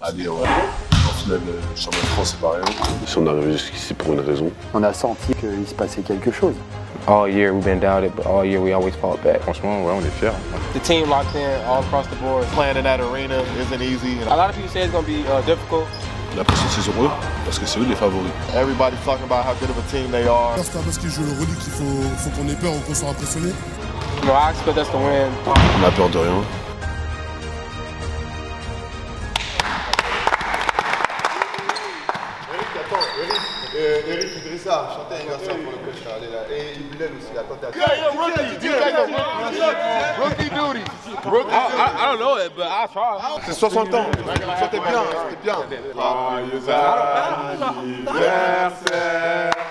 aller en, en finale de championnat de France, c'est pas rien. Si on arrive jusqu'ici, c'est pour une raison. On a senti qu'il se passait quelque chose. All year we've been doubted, but all year we always fought back. Franchement, ouais, on est fiers. The team locked in all across the board. Playing in that arena isn't easy. A lot of people say it's going to be uh, difficult. La prochaine saison, eux, parce que c'est eux les favoris. Everybody's talking about how good of a team they are. C'est pas parce qu'ils jouent le relique qu'il faut, faut qu'on ait peur ou qu'on soit impressionné. You know, I expect us to win. On a peur de rien. Eric Idrissa, chantez un garçon pour le là. Et Bilal aussi, attendez. Rookie duty. I, I don't know it, but I'll try. C'est 60 ans. Chantez bien, chantez bien. Joyeux anniversaire.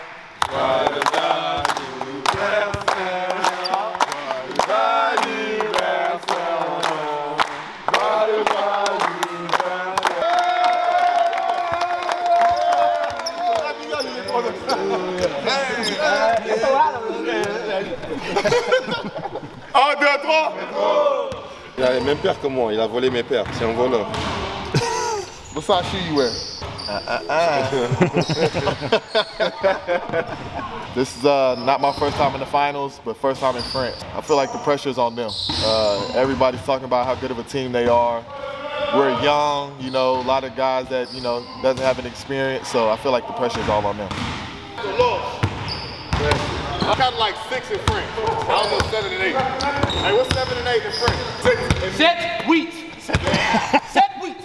Il a les mêmes paires que moi, il a volé mes paires, c'est un voleur. Versace you wear? this is uh, not my first time in the finals, but first time in France. I feel like the pressure's on them. Uh, everybody's talking about how good of a team they are. We're young, you know, a lot of guys that, you know, doesn't have an experience, so I feel like the pressure's all on them. I of like six in French. I don't know seven and eight. Hey, what's seven and eight in French? Six. and- Set wheat. Set wheat.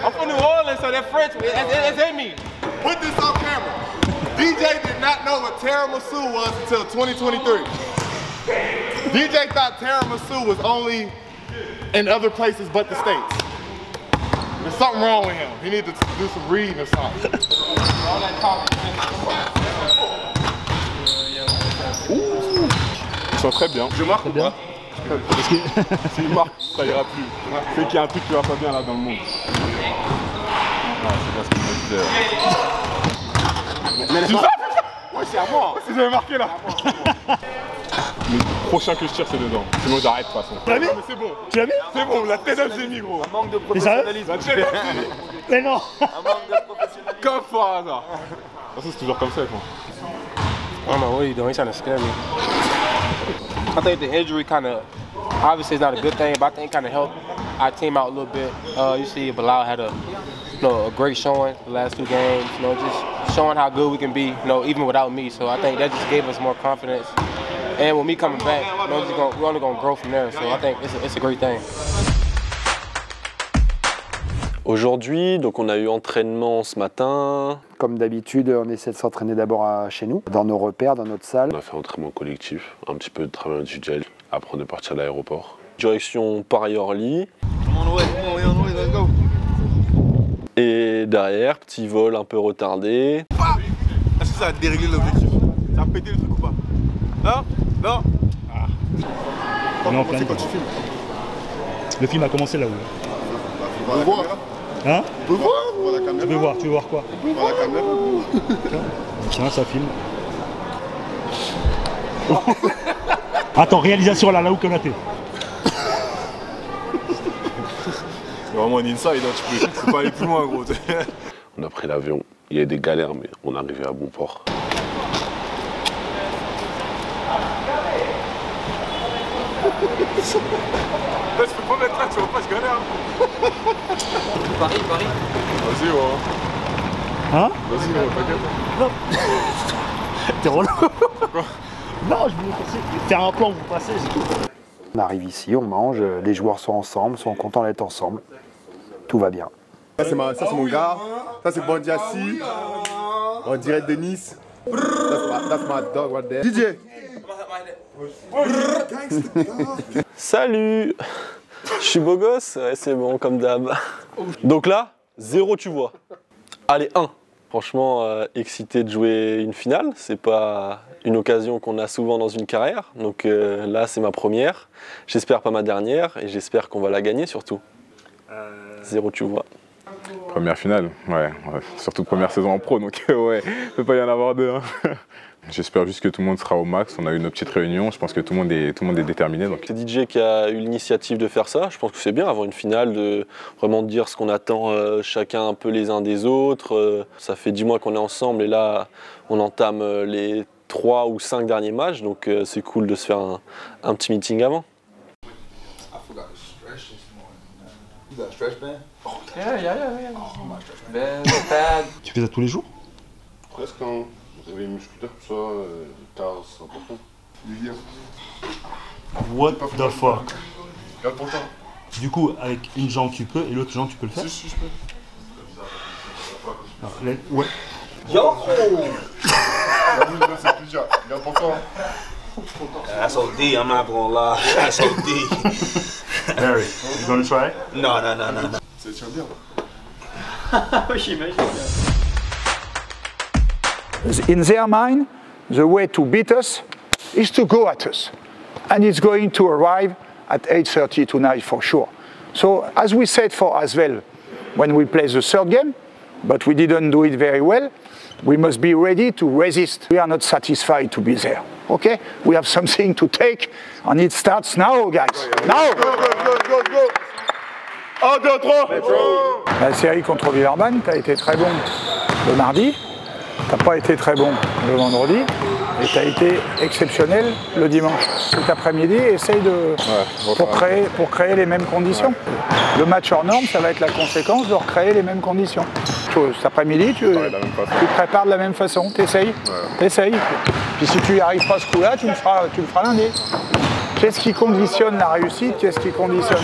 I'm from New Orleans, so that French, it's, it's in me. Put this on camera. DJ did not know what tiramisu was until 2023. DJ thought tiramisu was only in other places but the States. There's something wrong with him. He needs to do some reading or something. Ils sont très bien. Je marque ou pas Parce que s'il marque, ça ira plus. C'est qu'il y a un truc qui va pas bien là dans le monde. Non, c'est pas ce que je me disais. Tu sais Ouais, c'est à moi Si j'avais marqué là Le prochain que je tire, c'est dedans. Sinon, j'arrête de toute façon. Tu l'as mis Non, mais c'est bon. Tu l'as mis C'est bon, la tête up, j'ai mis gros. Manque de sérieux La tête up, j'ai mis. Mais non Comme par hasard. De toute façon, c'est toujours comme ça, quoi. I don't know what he's doing. He's trying to scare me. I think the injury kind of, obviously, it's not a good thing, but I think kind of helped our team out a little bit. Uh, you see, Bilal had a, you know, a great showing the last two games. You know, just showing how good we can be. You know, even without me. So I think that just gave us more confidence. And with me coming back, you know, gonna, we're only gonna grow from there. So I think it's a, it's a great thing. Aujourd'hui, donc on a eu entraînement ce matin. Comme d'habitude, on essaie de s'entraîner d'abord à- chez nous, dans nos repères, dans notre salle. On a fait un entraînement collectif, un petit peu de travail individuel. Après, on est parti à l'aéroport. Direction Paris-Orly. Et derrière, petit vol un peu retardé. Est-ce que ça a déréglé l'objectif? Ça a pété le truc ou pas? Hein Non? On est en plein quand tu filmes? Le film a commencé là où On voir. Hein On peut voir. On voit la caméra. Tu veux voir, tu veux voir quoi On voit la caméra. Tiens, ça filme. Attends, réalisation là, là où Konaté. C'est vraiment un inside, hein, tu peux, tu peux pas aller plus loin, gros. On a pris l'avion. Il y a eu des galères, mais on est arrivé à bon port. Là, tu peux pas mettre là, tu vois pas, je galère. Paris, Paris. Vas-y, ouais. Hein? Vas-y, ouais, t'inquiète. T'es relou Non, je voulais passer. Faire un plan, vous passez, c'est tout. On arrive ici, on mange, les joueurs sont ensemble, sont contents d'être ensemble. Tout va bien. Ça, c'est ma- mon gars. Ça, c'est Bandiassi. On dirait de Nice. That's my, that's my dog right there. DJ. Salut Je suis beau gosse Ouais, c'est bon, comme d'hab. Donc là, zéro tu vois. Allez, 1. Franchement, euh, excité de jouer une finale. C'est pas une occasion qu'on a souvent dans une carrière. Donc euh, là, c'est ma première. J'espère pas ma dernière et j'espère qu'on va la gagner surtout. Zéro tu vois. Première finale, ouais, ouais. Surtout première saison en pro, donc ouais, peut pas y en avoir deux. hein. J'espère juste que tout le monde sera au max. On a eu nos petites réunions. Je pense que tout le monde est, tout le monde est déterminé. Donc C'est DJ qui a eu l'initiative de faire ça. Je pense que c'est bien avant une finale de vraiment dire ce qu'on attend euh, chacun un peu les uns des autres. Euh, ça fait dix mois qu'on est ensemble et là on entame euh, les trois ou cinq derniers matchs. Donc euh, c'est cool de se faire un, un petit meeting avant. Tu fais ça tous les jours? Presque, hein. Vous avez les muscles, tout ça, euh, tard, c'est important. What the fuck? Regarde pour toi. Du coup, avec une jambe tu peux et l'autre jambe tu peux le faire? Si, si, je peux. Là- Ouais. Regarde pour toi. That's OD, I'm not gonna lie. That's OD. Larry, you gonna try? no, no, no, no, no. C'est bien. In their mind, the way to beat us is to go at us. And it's going to arrive at 8.30 tonight for sure. So as we said for Asvel, when we play the third game, but we didn't do it very well, we must be ready to resist. We are not satisfied to be there. Okay? We have something to take, and it starts now, guys. Now! Go, go, go, go. 1, 2, 3. La série contre Villeurbanne, tu as été très bon le mardi, tu n'as pas été très bon le vendredi, et tu as été exceptionnel le dimanche. Cet après-midi, essaye de. pour, créer, pour créer les mêmes conditions. Le match hors norme, ça va être la conséquence de recréer les mêmes conditions. Tu- Cet après-midi, tu, tu te prépares de la même façon, tu essayes. Puis si tu n'y arrives pas ce coup-là, tu le feras, tu le feras lundi. Qu'est-ce qui conditionne la réussite? Qu'est-ce qui conditionne?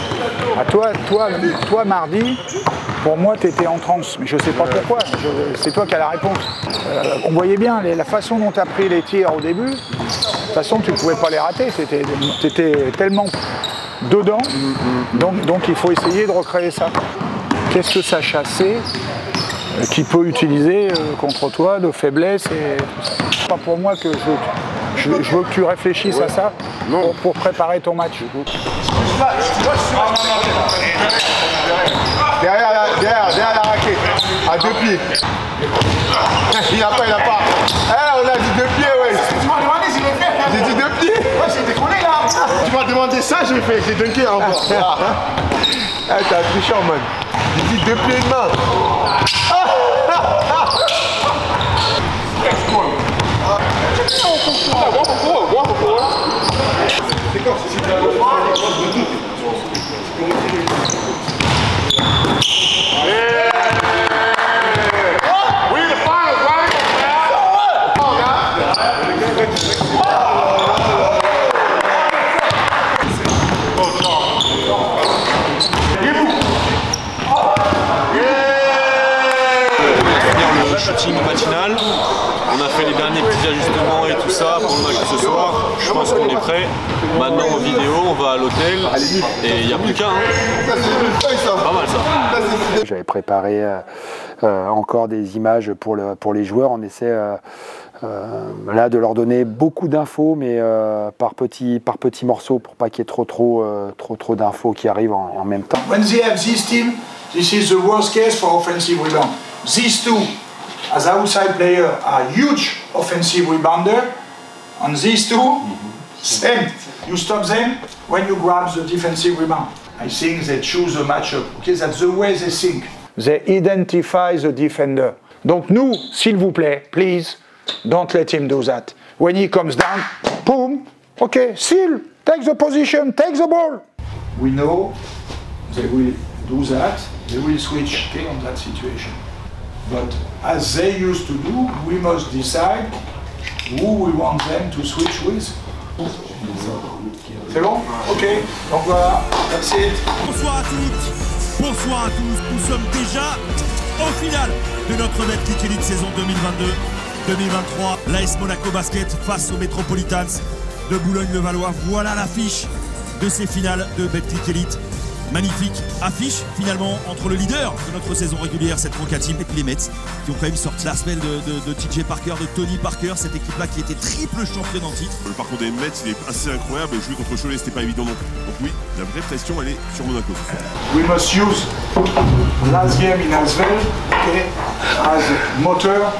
À toi, toi, toi, mardi, pour moi, tu étais en transe. Mais je ne sais pas pourquoi. C'est toi qui as la réponse. Euh, on voyait bien les- la façon dont tu as pris les tirs au début. De toute façon, tu ne pouvais pas les rater. Tu étais, tellement dedans. Donc, donc, il faut essayer de recréer ça. Qu'est-ce que ça chassait euh, qui peut utiliser euh, contre toi de faiblesse et tout Pas pour moi que je, je, je veux que tu réfléchisses à ça pour, pour préparer ton match. Derrière derrière, derrière la raquette. À deux pieds. Il n'a pas, il n'a pas. Eh, on a dit deux pieds, ouais. Tu m'as demandé si je l'ai fait. J'ai dit deux pieds. Ouais, j'ai déconné là. Tu m'as demandé ça, j'ai fait. J'ai dunké encore. Ah, t'es un tricheur, man. J'ai dit deux pieds et une main. Oui, le final, right? Le shooting matinal. On a fait les derniers petits ajustements et tout ça pour le match de ce soir. Je pense qu'on est prêt. Maintenant en vidéo, on va à l'hôtel et il n'y a plus qu'un. hein. Pas mal ça. J'avais préparé euh, euh, encore des images pour, le, pour les joueurs. On essaie euh, euh, là de leur donner beaucoup d'infos, mais euh, par petits par petits morceaux pour pas qu'il y ait trop trop euh, trop trop d'infos qui arrivent en, en même temps. When they have this team, this is the worst case for offensive rebound. These two, as outside player, a huge offensive rebounder, On these two, same. You stop them when you grab the defensive rebound. I think they choose the matchup. Okay, that's the way they think. They identify the defender. Donc nous, s'il vous plaît, please, don't let him do that. When he comes down, boom, okay, seal, take the position, take the ball. We know they will do that, they will switch okay, on that situation. But as they used to do, we must decide who we want them to switch with. C'est bon? Ok. Donc voilà, that's it. Bonsoir à toutes, bonsoir à tous. Nous sommes déjà au final de notre Betclic Elite saison 2022-2023. L'AS Monaco Basket face aux Metropolitans de Boulogne-le-Valois. Voilà l'affiche de ces finales de Betclic Elite magnifique affiche finalement entre le leader de notre saison régulière, cette Roca Team, et puis les Mets qui ont quand même sorti la semaine de, de, TJ Parker, de Tony Parker, cette équipe-là qui était triple championne en titre. Le parcours des Mets, il est assez incroyable. Jouer contre Cholet, c'était pas évident non Donc oui, la vraie pression, elle est sur Monaco. We must use last game in Asvel okay, as motor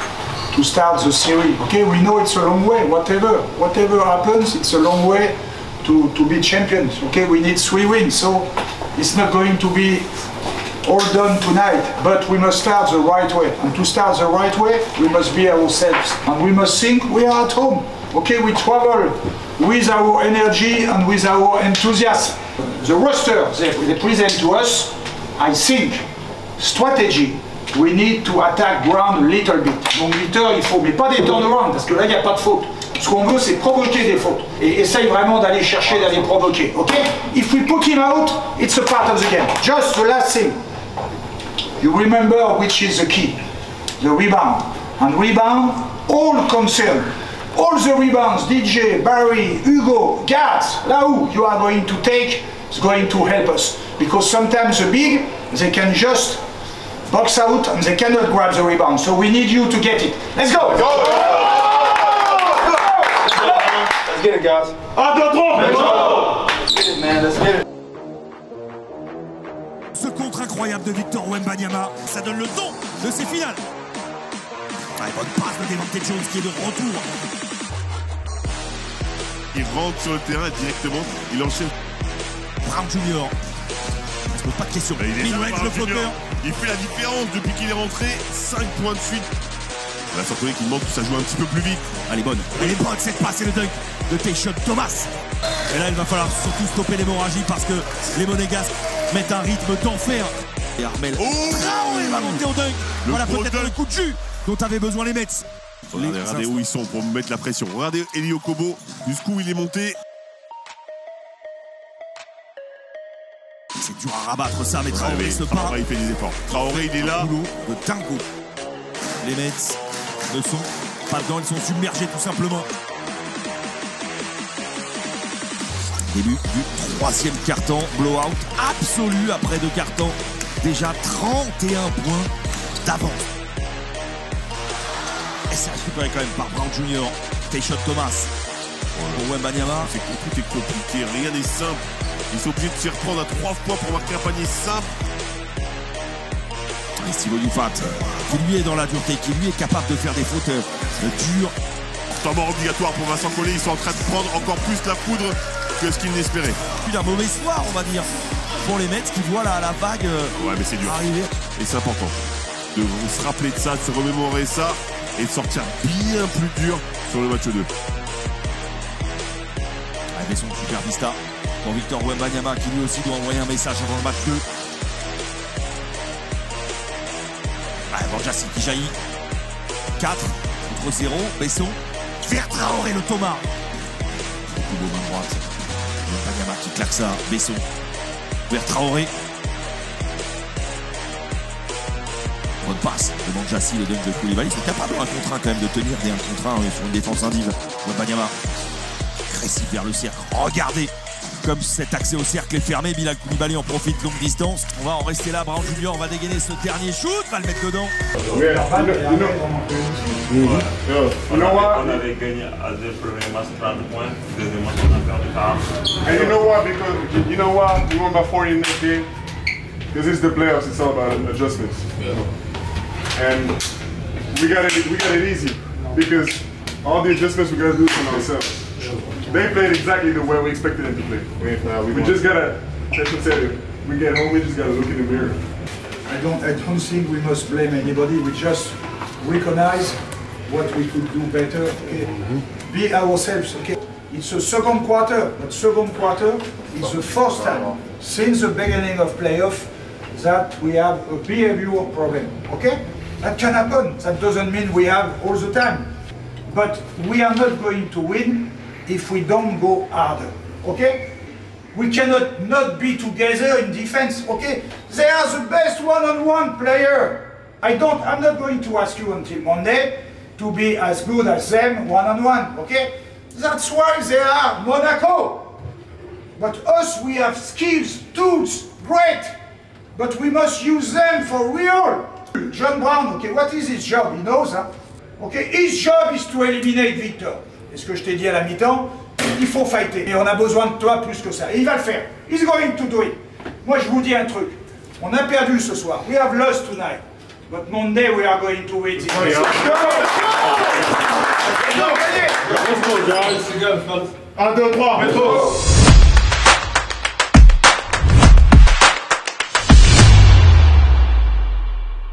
to start the series. Okay, we know it's a long way. Whatever, whatever happens, it's a long way to, to be champions. Okay, we need three wins, so it's not going to be all done tonight, but we must start the right way. And to start the right way, we must be ourselves. And we must think we are at home. Okay, we travel with our energy and with our enthusiasm. The roster they, they present to us, I think, strategy, we need to attack ground a little bit. Donc 8 heures, il faut, mais pas des turnarounds, parce que là, il n'y a pas de faute. Ce qu'on veut, c'est provoquer des fautes. Et essaye vraiment d'aller chercher, d'aller provoquer. Ok? If we put him out, it's a part of the game. Just the last thing. You remember which is the key? The rebound. And rebound, all concern. All the rebounds, DJ, Barry, Hugo, Gats, là you are going to take is going to help us. Because sometimes the big, they can just box out and they cannot grab the rebound. So we need you to get it. Let's go! Let's go! get it, guys. Un, deux, trois. Let's go. Let's get it, man. Let's get it. Ce contre incroyable de Victor Wembanyama, ça donne le ton de ces finales. Ouais, bonne passe de Devante Jones qui est de retour. Il rentre sur le terrain directement, il enchaîne. Brown Junior. Il se pose pas de questions. Il, est le flotteur. Il fait la différence depuis qu'il est rentré. 5 points de suite. Sans connaît qu'il demande que ça joue un petit peu plus vite. Elle est bonne. Elle est bonne cette passe et le dunk de Tayshon Thomas. Et là, il va falloir surtout stopper l'hémorragie parce que les Monégasques mettent un rythme d'enfer. Et Armel oh il va monter au dunk. voilà peut-être le coup de jus dont avaient besoin les Mets. Regardez, où ils sont pour mettre la pression. Regardez Elio Kobo, jusqu'où il est monté. C'est dur à rabattre ça, mais Traoré se part. Traoré, il fait des efforts. Traoré, il est là. De Tango. Les Mets ne sont pas dedans, ils sont submergés tout simplement. Début du troisième carton, blowout absolu après deux cartons. Déjà 31 points d'avance. Et c'est récupéré quand même par Brown Junior, Tayshaun Thomas. Pour Wembanyama. C'est compliqué, rien n'est simple. Ils sont obligés de s'y reprendre à trois fois pour marquer un panier simple. Et Steve Dufat, qui lui est dans la dureté, qui lui est capable de faire des fautes dures. Temps mort obligatoire pour Vincent Collet, ils sont en train de prendre encore plus la poudre que ce qu'ils n'espéraient. Puis un mauvais soir, on va dire, pour les Mets qui voient la, la vague euh, ouais, mais c'est dur. arriver. Et c'est important de se rappeler de ça, de se remémorer ça et de sortir bien plus dur sur le match 2. Allez, son super vista pour Victor Wembanyama qui lui aussi doit envoyer un message avant le match 2. Allez, Borjassi qui jaillit. 4 contre 0. Besson. Vers Traoré le Thomas. Beaucoup beau main droite. Wembanyama qui claque ça. Besson. Vers Traoré. Bonne passe de Manjassi, le dunk de Koulibaly. Ils sont capables un contre 1 quand même de tenir des 1 contre 1 sur une défense indive. Wembanyama. Agressif vers le cercle. Regardez comme cet accès au cercle est fermé, Bilal Koulibaly en profite longue distance. On va en rester là, Brown Junior va dégainer ce dernier shoot, va le mettre dedans. On avait gagné à deux premiers matchs 30 points, deuxième match on a perdu 40. And you know what, because you know what, we won by 40 in this game? Because it's the playoffs, it's all about adjustments. And we got it, we got it easy because all the adjustments we got to do from ourselves. They played exactly the way we expected them to play. We, uh, we, we just gotta, as I said, we get home, we just gotta look in the mirror. I don't, I don't think we must blame anybody. We just recognize what we could do better. Okay, mm -hmm. be ourselves. Okay, it's a second quarter, but second quarter is the first time since the beginning of playoff that we have a behavioral problem. Okay, that can happen. That doesn't mean we have all the time, but we are not going to win if we don't go harder. Okay? We cannot not be together in defense. Okay? They are the best one-on-one -on -one player. I don't, I'm not going to ask you until Monday to be as good as them one-on-one. -on -one, okay? That's why they are Monaco. But us, we have skills, tools, Great! But we must use them for real! John Brown, okay, what is his job? He knows, huh? Okay, his job is to eliminate Victor. Et ce que je t'ai dit à la mi-temps, il faut fighter. Et on a besoin de toi plus que ça. Et il va le faire. He's going to do it. Moi, je vous dis un truc. On a perdu ce soir. We have lost tonight. But Monday, we are going to win this race. Un, deux, trois.